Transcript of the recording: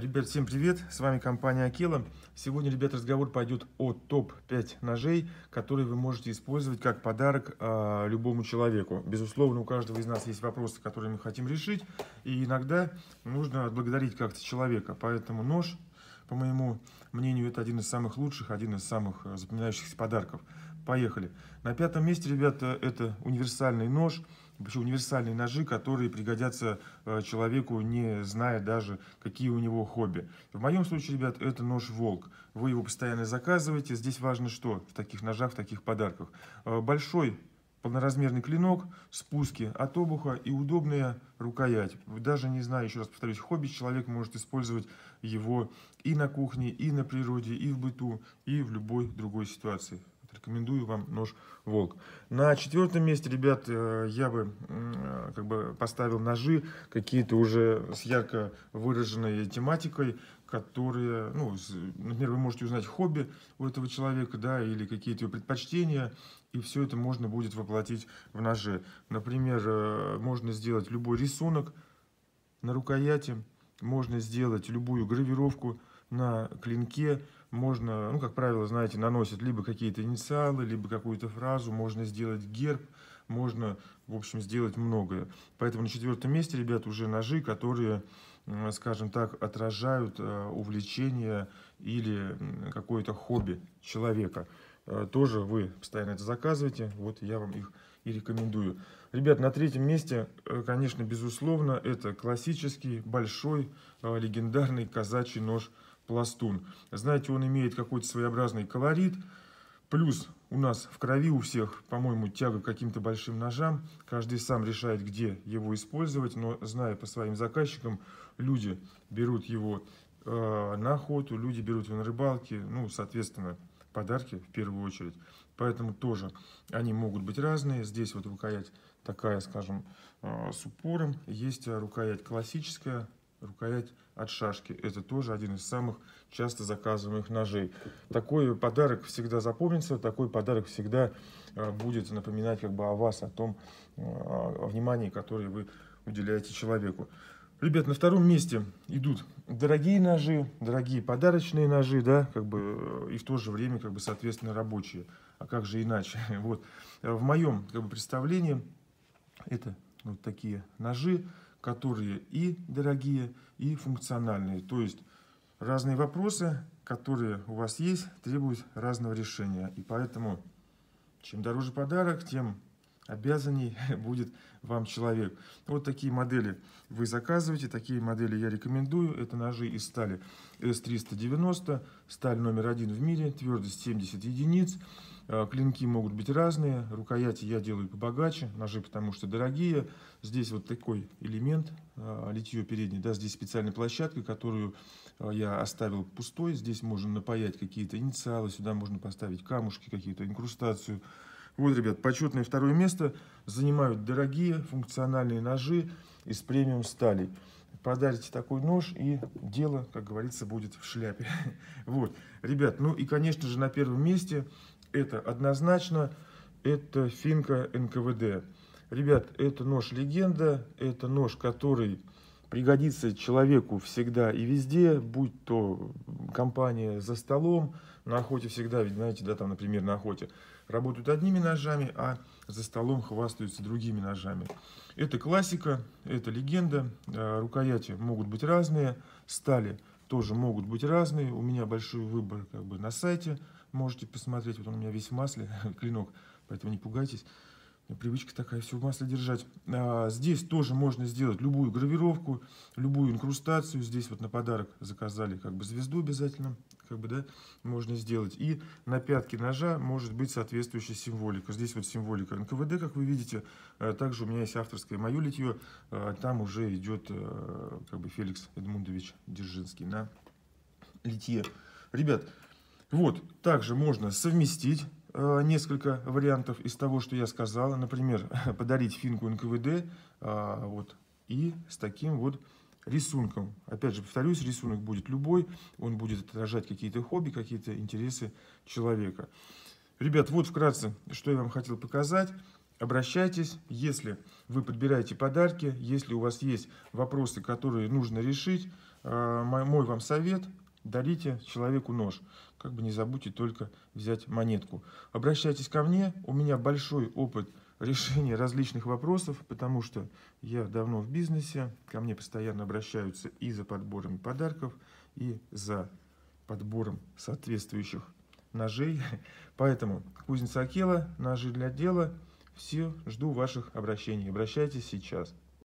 Ребят, всем привет! С вами компания Акела. Сегодня, ребят, разговор пойдет о топ-5 ножей, которые вы можете использовать как подарок э, любому человеку. Безусловно, у каждого из нас есть вопросы, которые мы хотим решить, и иногда нужно отблагодарить как-то человека. Поэтому нож, по моему мнению, это один из самых лучших, один из самых э, запоминающихся подарков. Поехали. На пятом месте, ребята, это универсальный нож – вообще универсальные ножи, которые пригодятся э, человеку, не зная даже, какие у него хобби. В моем случае, ребят, это нож «Волк». Вы его постоянно заказываете. Здесь важно что в таких ножах, в таких подарках? Э, большой полноразмерный клинок, спуски от обуха и удобная рукоять. Даже не знаю, еще раз повторюсь, хобби человек может использовать его и на кухне, и на природе, и в быту, и в любой другой ситуации. Рекомендую вам нож Волк. На четвертом месте, ребят, э, я бы э, как бы поставил ножи какие-то уже с ярко выраженной тематикой, которые, ну, например, вы можете узнать хобби у этого человека, да, или какие-то его предпочтения, и все это можно будет воплотить в ноже. Например, э, можно сделать любой рисунок на рукояти, можно сделать любую гравировку на клинке, можно, ну, как правило, знаете, наносят либо какие-то инициалы, либо какую-то фразу, можно сделать герб, можно, в общем, сделать многое. Поэтому на четвертом месте, ребят, уже ножи, которые, скажем так, отражают э, увлечение или какое-то хобби человека. Э, тоже вы постоянно это заказываете, вот я вам их и рекомендую. Ребят, на третьем месте, э, конечно, безусловно, это классический, большой, легендарный казачий нож пластун. Знаете, он имеет какой-то своеобразный колорит. Плюс у нас в крови у всех, по-моему, тяга к каким-то большим ножам. Каждый сам решает, где его использовать. Но зная по своим заказчикам, люди берут его э, на охоту, люди берут его на рыбалке. Ну, соответственно, подарки в первую очередь. Поэтому тоже они могут быть разные. Здесь вот рукоять такая, скажем, э, с упором. Есть рукоять классическая, рукоять от шашки. Это тоже один из самых часто заказываемых ножей. Такой подарок всегда запомнится, такой подарок всегда э, будет напоминать как бы о вас, о том э, о внимании, которое вы уделяете человеку. Ребят, на втором месте идут дорогие ножи, дорогие подарочные ножи, да, как бы, и в то же время, как бы, соответственно, рабочие. А как же иначе? Вот. В моем, как бы, представлении это вот такие ножи, которые и дорогие, и функциональные. То есть разные вопросы, которые у вас есть, требуют разного решения. И поэтому, чем дороже подарок, тем обязанней будет вам человек. Вот такие модели вы заказываете, такие модели я рекомендую. Это ножи из стали S390, сталь номер один в мире, твердость 70 единиц. Э, клинки могут быть разные, рукояти я делаю побогаче, ножи потому что дорогие. Здесь вот такой элемент, э, литье переднее, да, здесь специальная площадка, которую э, я оставил пустой. Здесь можно напаять какие-то инициалы, сюда можно поставить камушки, какие-то инкрустацию. Вот, ребят, почетное второе место занимают дорогие функциональные ножи из премиум стали. Подарите такой нож, и дело, как говорится, будет в шляпе. Вот, ребят, ну и, конечно же, на первом месте это однозначно, это финка НКВД. Ребят, это нож легенда, это нож, который пригодится человеку всегда и везде, будь то компания за столом, на охоте всегда, ведь знаете, да, там, например, на охоте работают одними ножами, а за столом хвастаются другими ножами. Это классика, это легенда, а, рукояти могут быть разные, стали тоже могут быть разные, у меня большой выбор как бы на сайте, Можете посмотреть, вот он у меня весь в масле, клинок, поэтому не пугайтесь. Привычка такая, все в масле держать. А, здесь тоже можно сделать любую гравировку, любую инкрустацию. Здесь вот на подарок заказали как бы звезду обязательно, как бы, да, можно сделать. И на пятке ножа может быть соответствующая символика. Здесь вот символика НКВД, как вы видите. А, также у меня есть авторское мое литье. А, там уже идет а, как бы Феликс Эдмундович Дзержинский на литье. Ребят, вот, также можно совместить э, несколько вариантов из того, что я сказал. Например, подарить финку НКВД э, вот, и с таким вот рисунком. Опять же, повторюсь, рисунок будет любой, он будет отражать какие-то хобби, какие-то интересы человека. Ребят, вот вкратце, что я вам хотел показать. Обращайтесь, если вы подбираете подарки, если у вас есть вопросы, которые нужно решить, э, мой вам совет, дарите человеку нож. Как бы не забудьте только взять монетку. Обращайтесь ко мне, у меня большой опыт решения различных вопросов, потому что я давно в бизнесе, ко мне постоянно обращаются и за подбором подарков, и за подбором соответствующих ножей. Поэтому кузница Акела, ножи для дела. Все, жду ваших обращений. Обращайтесь сейчас.